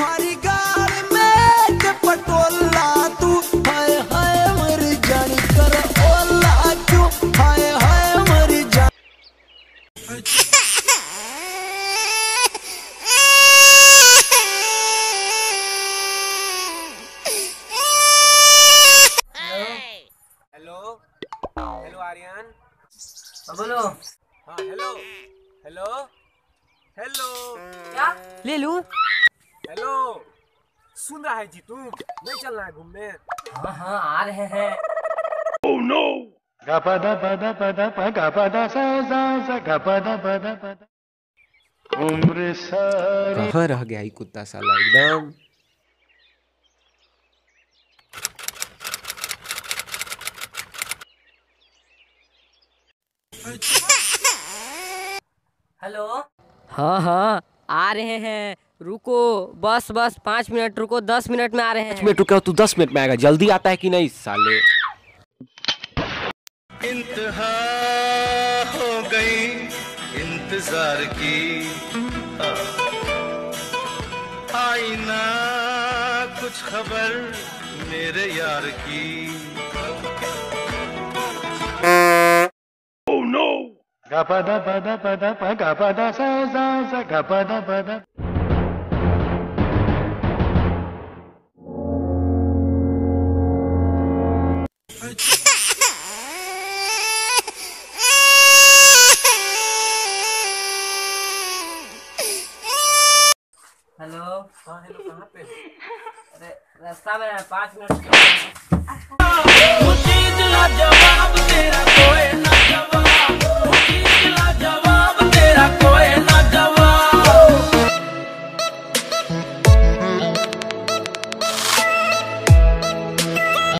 मारी गाल में के पटोला तू। हाय हाय मर जानी कर ओला क्यों हाय हाय मर जानी। हेलो हेलो आर्यन बोलो। हाँ हेलो हेलो हेलो क्या? ले लूँ? सुन रहा है जी तुम। नहीं चलना है घूमने। हाँ हाँ आ रहे हैं। उम्र सारी कहाँ रह गया ये कुत्ता साला एकदम? हेलो हाँ हाँ आ रहे हैं। रुको बस बस पाँच मिनट रुको दस मिनट में आ रहे हैं। मिनट रुका तू दस मिनट में आएगा। जल्दी आता है कि नहीं साले? इंतहा हो गई इंतज़ार की। आई ना कुछ खबर मेरे यार की। Oh no! Gapada pada pada pa gapada sa sa sa gapada pada हाँ हेलो कहाँ पे अरे रास्ता में है पाँच मिनट